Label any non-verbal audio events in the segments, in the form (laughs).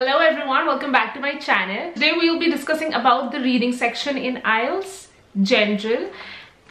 Hello everyone, welcome back to my channel. Today we will be discussing about the reading section in IELTS General.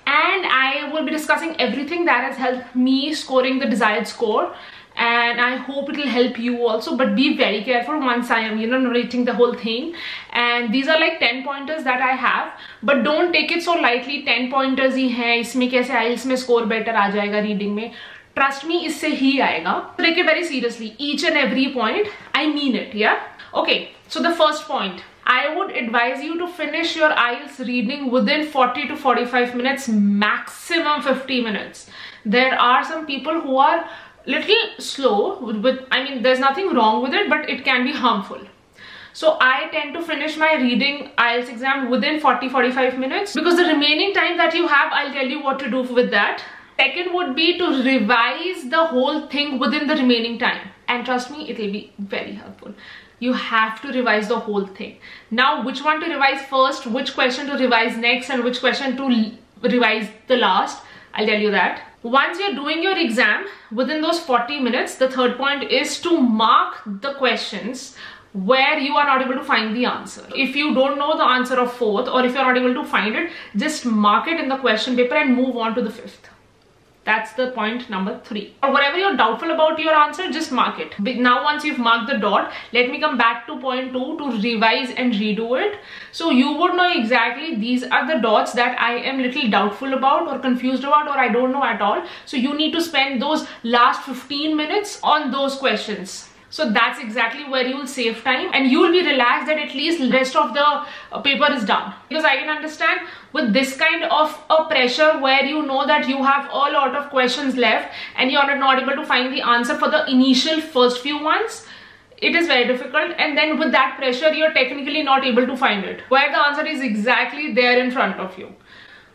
And I will be discussing everything that has helped me scoring the desired score. And I hope it will help you also. But be very careful once I am you know narrating the whole thing. And these are like 10 pointers that I have. But don't take it so lightly. 10 pointers hi hai. Isme kaise IELTS mein score better aa jayega reading mein. Trust me इससे ही आएगा take it very seriously each and every point I mean it या okay so the first point I would advise you to finish your IELTS reading within 40 to 45 minutes, maximum 50 minutes. There are some people who are little slow with, I mean, there's nothing wrong with it, but it can be harmful. So I tend to finish my reading IELTS exam within 40-45 minutes because the remaining time that you have, I'll tell you what to do with that. Second would be to revise the whole thing within the remaining time. And trust me, it will be very helpful. You have to revise the whole thing. Now, which one to revise first, which question to revise next, and which question to revise the last, I'll tell you that. Once you're doing your exam, within those 40 minutes, the third point is to mark the questions where you are not able to find the answer. If you don't know the answer of fourth or if you're not able to find it, just mark it in the question paper and move on to the fifth. That's the point number three. Or whatever you're doubtful about your answer, just mark it. Now once you've marked the dot, let me come back to point two to revise and redo it. So you would know exactly these are the dots that I am little doubtful about or confused about or I don't know at all. So you need to spend those last 15 minutes on those questions so that's exactly where you will save time and you will be relaxed that at least rest of the uh, paper is done. Because i can understand with this kind of a pressure where you know that you have a lot of questions left and you are not able to find the answer for the initial first few ones it is very difficult. And then with that pressure you're technically not able to find it where the answer is exactly there in front of you.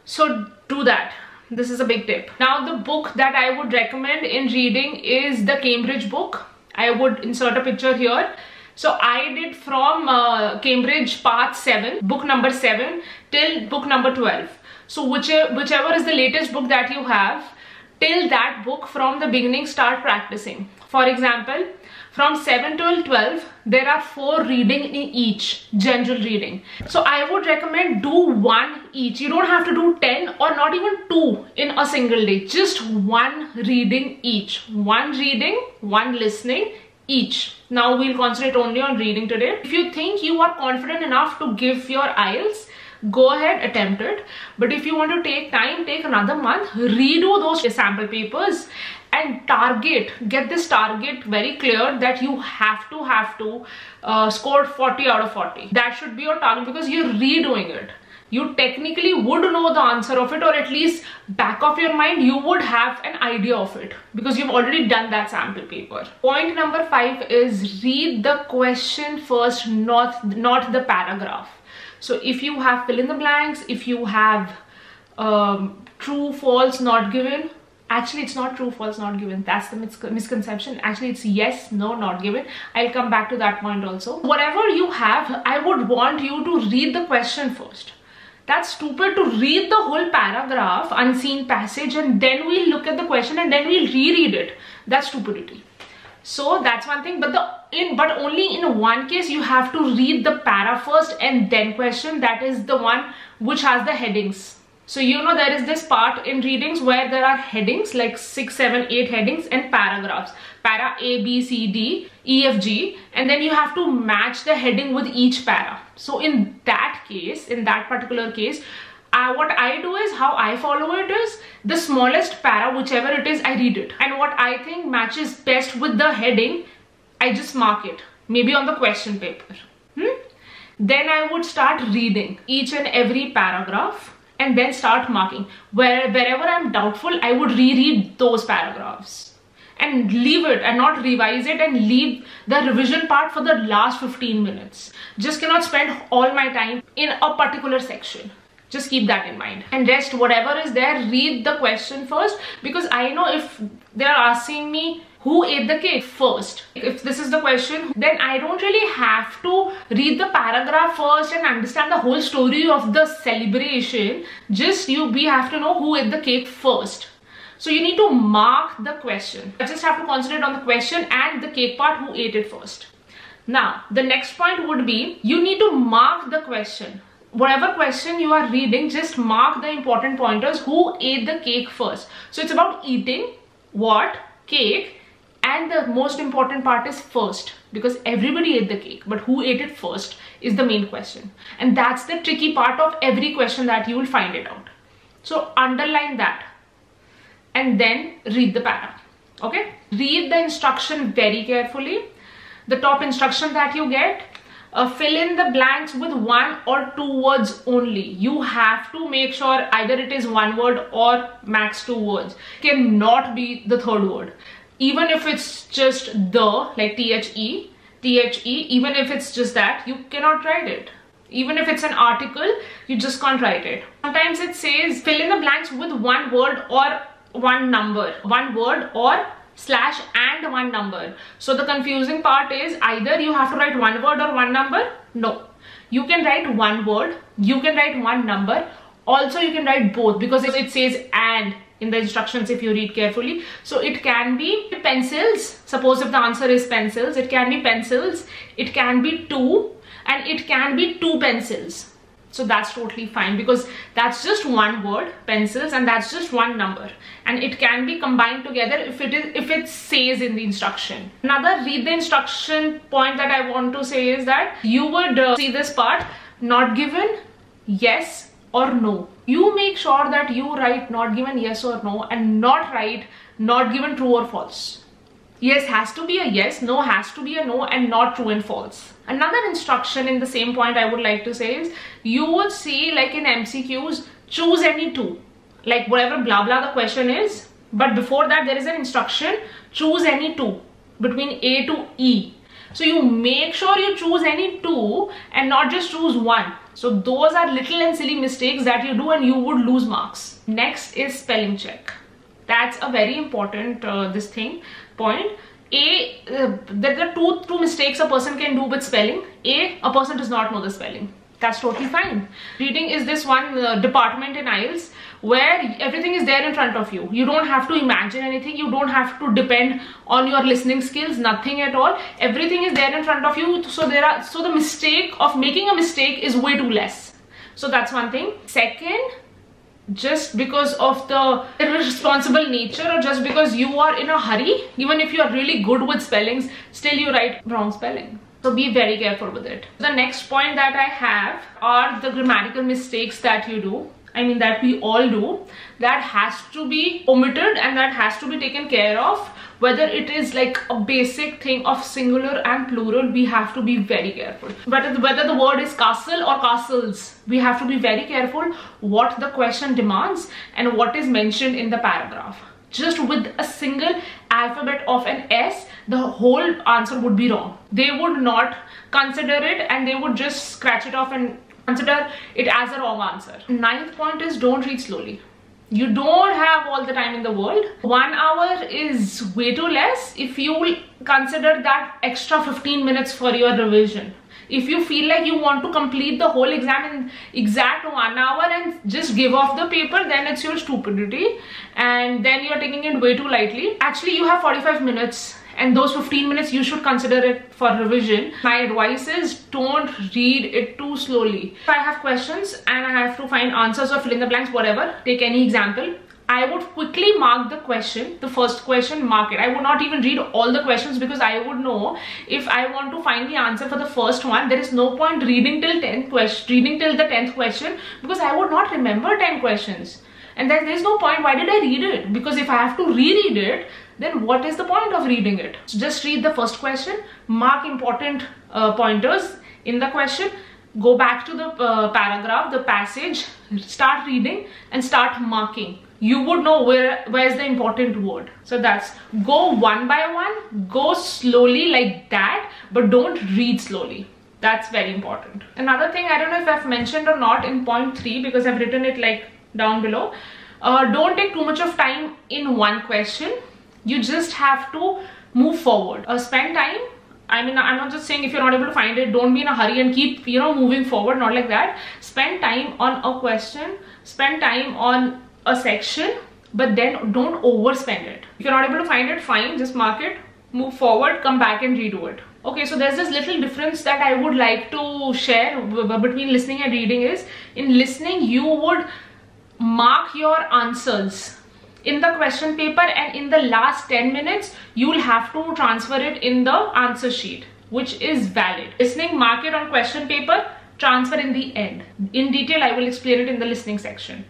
So do that. This is a big tip. Now the book that i would recommend in reading is the cambridge book I would insert a picture here. So I did from uh, Cambridge Part 7, book number 7 till book number 12. So whichever, whichever is the latest book that you have, till that book from the beginning start practicing. For example, from 7 till 12, there are 4 reading in each, general reading. So I would recommend do one each. You don't have to do 10 or not even 2 in a single day. Just one reading each. One reading, one listening, each. Now we'll concentrate only on reading today. If you think you are confident enough to give your IELTS, go ahead attempt it. But if you want to take time take another month redo those sample papers and target get this target very clear that you have to have to uh, score 40 out of 40 that should be your target because you're redoing it. You technically would know the answer of it or at least back of your mind you would have an idea of it because you've already done that sample paper. Point number five is read the question first not not the paragraph so if you have fill in the blanks, if you have um, true, false, not given, actually it's not true, false, not given. That's the mis misconception. Actually it's yes, no, not given. I'll come back to that point also. Whatever you have, I would want you to read the question first. That's stupid to read the whole paragraph, unseen passage, and then we'll look at the question and then we'll reread it. That's stupidity so that's one thing. But the in but only in one case you have to read the para first and then question. That is the one which has the headings. So you know there is this part in readings where there are headings like six seven eight headings and paragraphs. Para a b c d e f g. And then you have to match the heading with each para. So in that case in that particular case uh, what I do is how I follow it is the smallest para whichever it is I read it. And what I think matches best with the heading I just mark it. Maybe on the question paper. Hmm? then I would start reading each and every paragraph and then start marking. Where wherever I'm doubtful I would reread those paragraphs and leave it and not revise it and leave the revision part for the last 15 minutes. Just cannot spend all my time in a particular section just keep that in mind. And rest whatever is there read the question first. Because i know if they're asking me who ate the cake first? If this is the question then i don't really have to read the paragraph first and understand the whole story of the celebration. Just you we have to know who ate the cake first. So you need to mark the question. I just have to concentrate on the question and the cake part who ate it first. Now, the next point would be you need to mark the question. Whatever question you are reading, just mark the important pointers who ate the cake first. So it's about eating, what, cake, and the most important part is first because everybody ate the cake, but who ate it first is the main question. And that's the tricky part of every question that you will find it out. So underline that and then read the para. Okay? Read the instruction very carefully. The top instruction that you get, uh, fill in the blanks with one or two words only. You have to make sure either it is one word or max two words. Cannot be the third word. Even if it's just the, like T-H-E, T-H-E, even if it's just that, you cannot write it. Even if it's an article, you just can't write it. Sometimes it says fill in the blanks with one word or one number. One word or slash and one number. So the confusing part is either you have to write one word or one number. No. You can write one word. You can write one number. Also you can write both because it says and in the instructions if you read carefully. So it can be pencils. Suppose if the answer is pencils, it can be pencils. It can be two and it can be two pencils so that's totally fine because that's just one word pencils and that's just one number. And it can be combined together if it is if it says in the instruction. Another read the instruction point that i want to say is that you would uh, see this part not given yes or no. You make sure that you write not given yes or no and not write not given true or false yes has to be a yes no has to be a no and not true and false. Another instruction in the same point i would like to say is you would see like in mcqs choose any two. Like whatever blah blah the question is but before that there is an instruction choose any two between a to e. So you make sure you choose any two and not just choose one. So those are little and silly mistakes that you do and you would lose marks. Next is spelling check. That's a very important uh, this thing point. A uh, there are two two mistakes a person can do with spelling. A a person does not know the spelling. That's totally fine. Reading is this one uh, department in IELTS where everything is there in front of you. You don't have to imagine anything. You don't have to depend on your listening skills nothing at all. Everything is there in front of you. So there are so the mistake of making a mistake is way too less. So that's one thing. Second just because of the irresponsible nature or just because you are in a hurry even if you are really good with spellings still you write wrong spelling. So be very careful with it. The next point that i have are the grammatical mistakes that you do I mean that we all do that has to be omitted and that has to be taken care of whether it is like a basic thing of singular and plural we have to be very careful but whether the word is castle or castles we have to be very careful what the question demands and what is mentioned in the paragraph just with a single alphabet of an S, the whole answer would be wrong. They would not consider it and they would just scratch it off and consider it as a wrong answer. Ninth point is don't read slowly. You don't have all the time in the world. One hour is way too less if you will consider that extra 15 minutes for your revision. If you feel like you want to complete the whole exam in exact one hour and just give off the paper, then it's your stupidity and then you're taking it way too lightly. Actually, you have 45 minutes and those 15 minutes you should consider it for revision my advice is don't read it too slowly if i have questions and i have to find answers or fill in the blanks whatever take any example I would quickly mark the question, the first question, mark it. I would not even read all the questions because I would know if I want to find the answer for the first one, there is no point reading till 10th question, reading till the 10th question because I would not remember 10 questions. And then there's no point, why did I read it? Because if I have to reread it, then what is the point of reading it? So just read the first question, mark important uh, pointers in the question, go back to the uh, paragraph, the passage, start reading and start marking. You would know where where's the important word. So that's go one by one, go slowly like that, but don't read slowly. That's very important. Another thing, I don't know if I've mentioned or not in point three because I've written it like down below. Uh, don't take too much of time in one question you just have to move forward uh, spend time I mean, I'm not just saying if you're not able to find it, don't be in a hurry and keep, you know, moving forward, not like that. Spend time on a question, spend time on a section, but then don't overspend it. If you're not able to find it, fine, just mark it, move forward, come back and redo it. okay so there's this little difference that i would like to share between listening and reading is in listening you would mark your answers in the question paper and in the last 10 minutes you'll have to transfer it in the answer sheet which is valid. Listening mark it on question paper transfer in the end. In detail i will explain it in the listening section.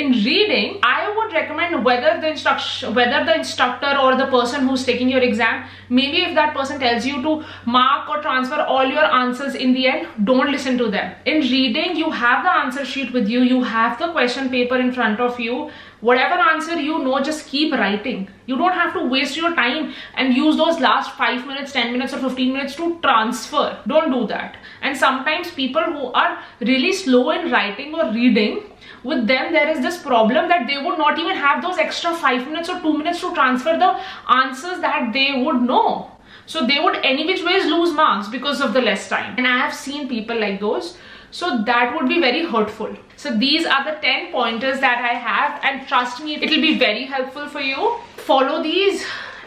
In reading i would recommend whether the instruction whether the instructor or the person who's taking your exam maybe if that person tells you to mark or transfer all your answers in the end don't listen to them. In reading you have the answer sheet with you you have the question paper in front of you whatever answer you know just keep writing. You don't have to waste your time and use those last 5 minutes 10 minutes or 15 minutes to transfer. Don't do that. And sometimes people who are really slow in writing or reading with them there is this problem that they would not even have those extra 5 minutes or 2 minutes to transfer the answers that they would know. So they would any which ways lose marks because of the less time. And i have seen people like those so that would be very hurtful. So these are the 10 pointers that i have and trust me it will be very helpful for you. Follow these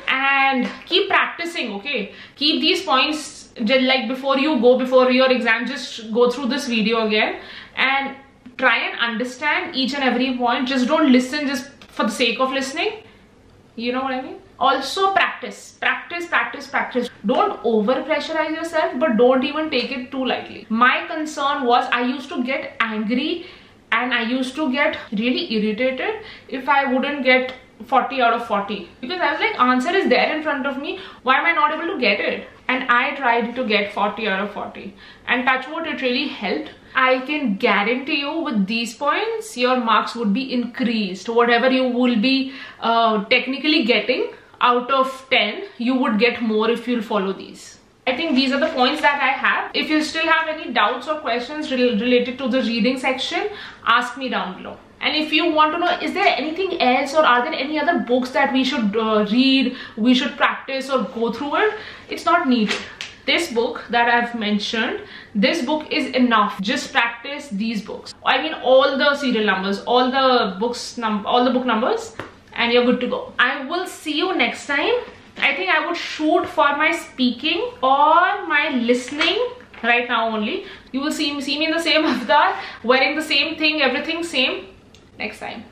and keep practicing okay? Keep these points like before you go before your exam just go through this video again. And try and understand each and every point. Just don't listen just for the sake of listening. You know what i mean also practice practice practice practice. Don't over pressurize yourself but don't even take it too lightly. My concern was i used to get angry and i used to get really irritated if i wouldn't get 40 out of 40 because i was like answer is there in front of me. Why am i not able to get it? And i tried to get 40 out of 40 and touch wood it really helped. I can guarantee you with these points your marks would be increased. Whatever you will be uh, technically getting out of 10 you would get more if you'll follow these I think these are the points that I have. If you still have any doubts or questions re related to the reading section, ask me down below. And if you want to know, is there anything else or are there any other books that we should uh, read, we should practice or go through it? It's not needed this book that I've mentioned, this book is enough. Just practice these books. I mean all the serial numbers, all the books, all the book numbers and you're good to go. I will see you next time. I think I would shoot for my speaking or my listening right now only. You will see, see me in the same (laughs) avatar, wearing the same thing, everything same next time.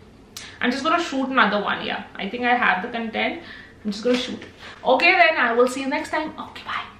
I'm just gonna shoot another one, yeah. I think I have the content. I'm just gonna shoot. Okay then, I will see you next time. Okay, bye.